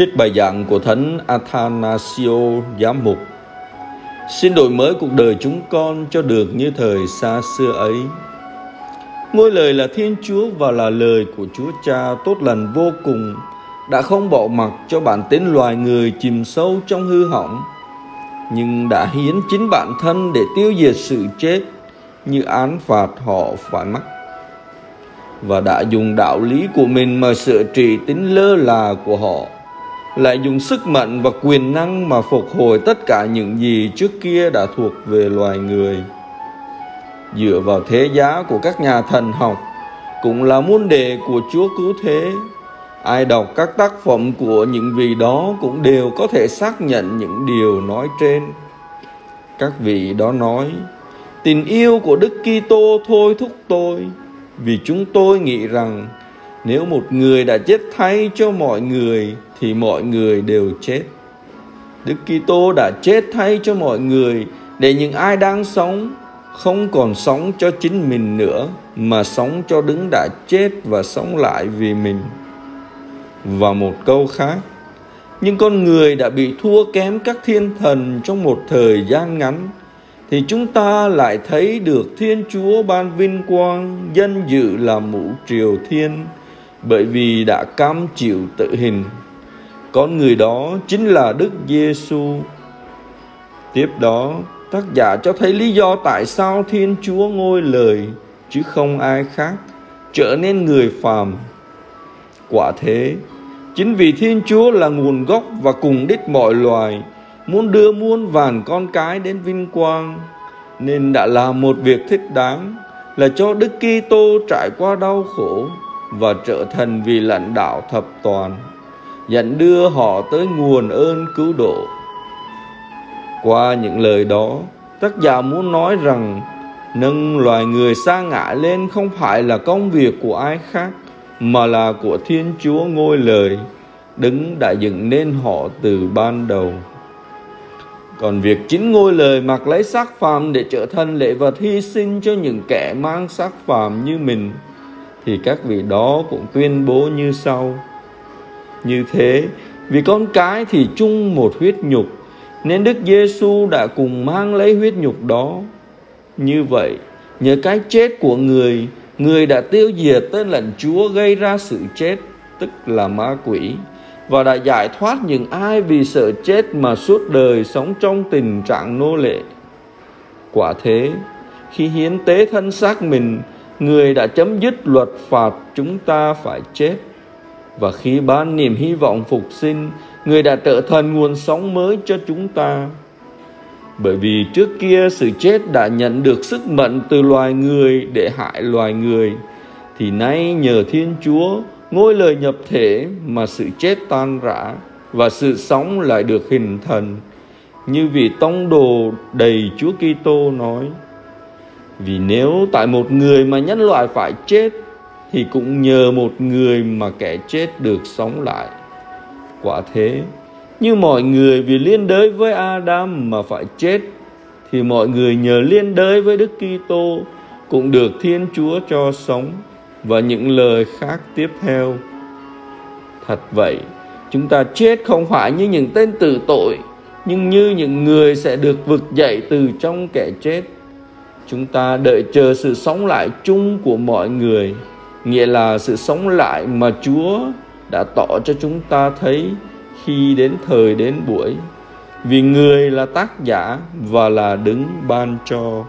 Trích bài giảng của Thánh Athanasio Giám Mục. Xin đổi mới cuộc đời chúng con cho được như thời xa xưa ấy. Ngôi lời là Thiên Chúa và là lời của Chúa Cha tốt lành vô cùng, Đã không bỏ mặc cho bản tính loài người chìm sâu trong hư hỏng, Nhưng đã hiến chính bản thân để tiêu diệt sự chết Như án phạt họ phải mắc. Và đã dùng đạo lý của mình mà sửa trị tính lơ là của họ lại dùng sức mạnh và quyền năng mà phục hồi tất cả những gì trước kia đã thuộc về loài người. Dựa vào thế giá của các nhà thần học, cũng là môn đề của chúa cứu thế. Ai đọc các tác phẩm của những vị đó cũng đều có thể xác nhận những điều nói trên. Các vị đó nói, tình yêu của đức kitô thôi thúc tôi, vì chúng tôi nghĩ rằng nếu một người đã chết thay cho mọi người thì mọi người đều chết. Đức Kitô đã chết thay cho mọi người để những ai đang sống không còn sống cho chính mình nữa mà sống cho đứng đã chết và sống lại vì mình. Và một câu khác, nhưng con người đã bị thua kém các thiên thần trong một thời gian ngắn thì chúng ta lại thấy được Thiên Chúa ban vinh quang danh dự là mũ triều thiên bởi vì đã cam chịu tự hình con người đó chính là Đức Giêsu. Tiếp đó, tác giả cho thấy lý do tại sao Thiên Chúa ngôi lời chứ không ai khác trở nên người phàm. Quả thế, chính vì Thiên Chúa là nguồn gốc và cùng đích mọi loài, muốn đưa muôn vàn con cái đến vinh quang, nên đã làm một việc thích đáng là cho Đức Kitô trải qua đau khổ và trở thành vị lãnh đạo thập toàn dẫn đưa họ tới nguồn ơn cứu độ. Qua những lời đó, tác giả muốn nói rằng, nâng loài người xa ngã lên không phải là công việc của ai khác, mà là của thiên chúa ngôi lời, đứng đã dựng nên họ từ ban đầu. Còn việc chính ngôi lời mặc lấy xác phàm để trở thành lễ vật hy sinh cho những kẻ mang xác phàm như mình, thì các vị đó cũng tuyên bố như sau như thế vì con cái thì chung một huyết nhục nên Đức Giêsu đã cùng mang lấy huyết nhục đó. Như vậy, nhờ cái chết của người, người đã tiêu diệt tên lệnh Chúa gây ra sự chết, tức là ma quỷ, và đã giải thoát những ai vì sợ chết mà suốt đời sống trong tình trạng nô lệ. Quả thế, khi hiến tế thân xác mình, người đã chấm dứt luật phạt chúng ta phải chết và khi ban niềm hy vọng phục sinh, người đã trở thành nguồn sống mới cho chúng ta. Bởi vì trước kia sự chết đã nhận được sức mạnh từ loài người để hại loài người, thì nay nhờ thiên chúa, ngôi lời nhập thể mà sự chết tan rã và sự sống lại được hình thành, như vị tông đồ đầy Chúa Kitô nói. Vì nếu tại một người mà nhân loại phải chết thì cũng nhờ một người mà kẻ chết được sống lại. Quả thế, như mọi người vì liên đới với Adam mà phải chết, thì mọi người nhờ liên đới với Đức Kitô cũng được Thiên Chúa cho sống và những lời khác tiếp theo. Thật vậy, chúng ta chết không phải như những tên tử tội, nhưng như những người sẽ được vực dậy từ trong kẻ chết. Chúng ta đợi chờ sự sống lại chung của mọi người nghĩa là sự sống lại mà Chúa đã tỏ cho chúng ta thấy khi đến thời đến buổi. Vì người là tác giả và là đứng ban cho.